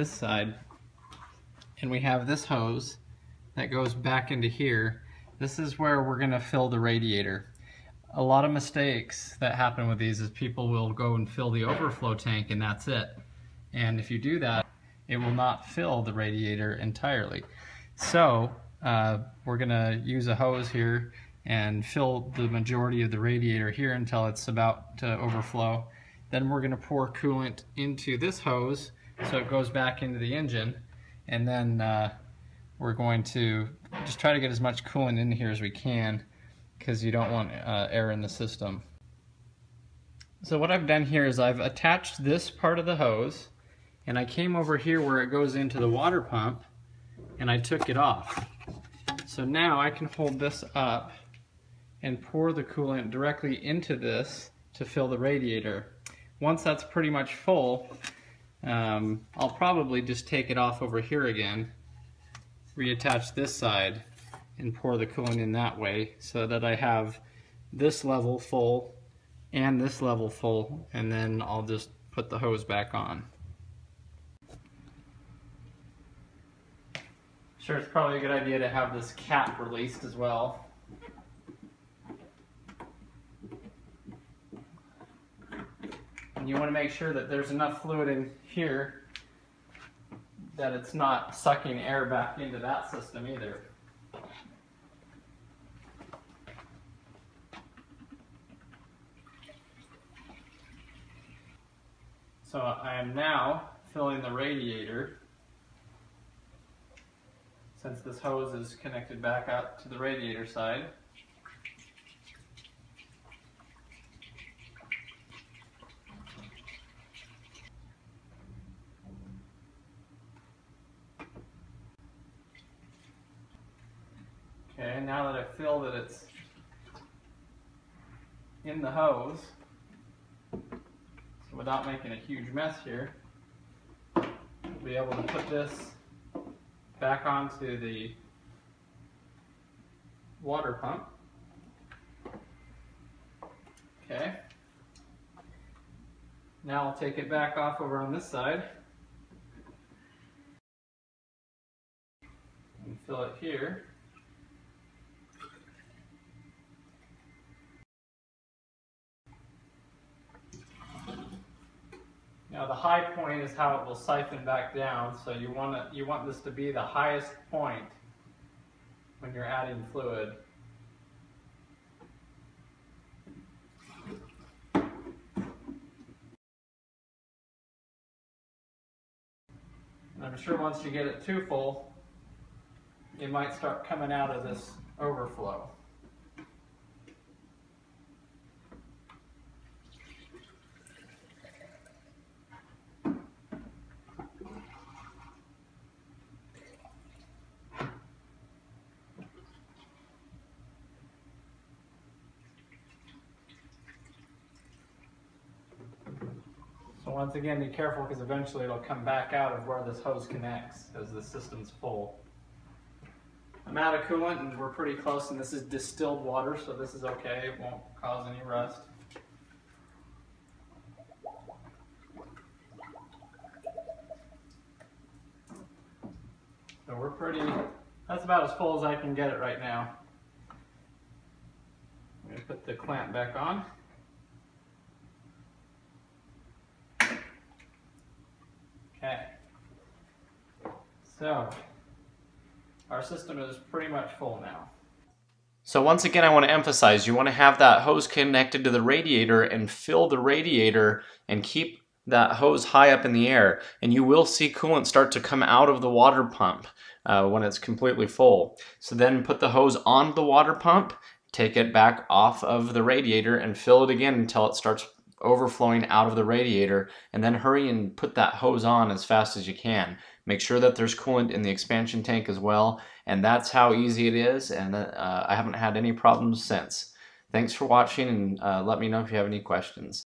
this side and we have this hose that goes back into here. This is where we're gonna fill the radiator. A lot of mistakes that happen with these is people will go and fill the overflow tank and that's it. And if you do that, it will not fill the radiator entirely. So uh, we're gonna use a hose here and fill the majority of the radiator here until it's about to overflow. Then we're gonna pour coolant into this hose so it goes back into the engine and then uh, we're going to just try to get as much coolant in here as we can because you don't want uh, air in the system. So what I've done here is I've attached this part of the hose and I came over here where it goes into the water pump and I took it off. So now I can hold this up and pour the coolant directly into this to fill the radiator. Once that's pretty much full, um, I'll probably just take it off over here again, reattach this side, and pour the coolant in that way so that I have this level full and this level full, and then I'll just put the hose back on. Sure, it's probably a good idea to have this cap released as well. You want to make sure that there's enough fluid in here that it's not sucking air back into that system either. So I am now filling the radiator since this hose is connected back up to the radiator side. Okay, now that I feel that it's in the hose, so without making a huge mess here, I'll be able to put this back onto the water pump. Okay. Now I'll take it back off over on this side and fill it here. Now the high point is how it will siphon back down, so you want to, you want this to be the highest point when you're adding fluid. And I'm sure once you get it too full, it might start coming out of this overflow. Once again, be careful because eventually it'll come back out of where this hose connects as the system's full. I'm out of coolant and we're pretty close and this is distilled water so this is okay, it won't cause any rust. So we're pretty, that's about as full as I can get it right now. I'm to put the clamp back on. Okay. So, our system is pretty much full now. So once again, I want to emphasize, you want to have that hose connected to the radiator and fill the radiator and keep that hose high up in the air. And you will see coolant start to come out of the water pump uh, when it's completely full. So then put the hose on the water pump, take it back off of the radiator and fill it again until it starts overflowing out of the radiator and then hurry and put that hose on as fast as you can. Make sure that there's coolant in the expansion tank as well and that's how easy it is and uh, I haven't had any problems since. Thanks for watching and uh, let me know if you have any questions.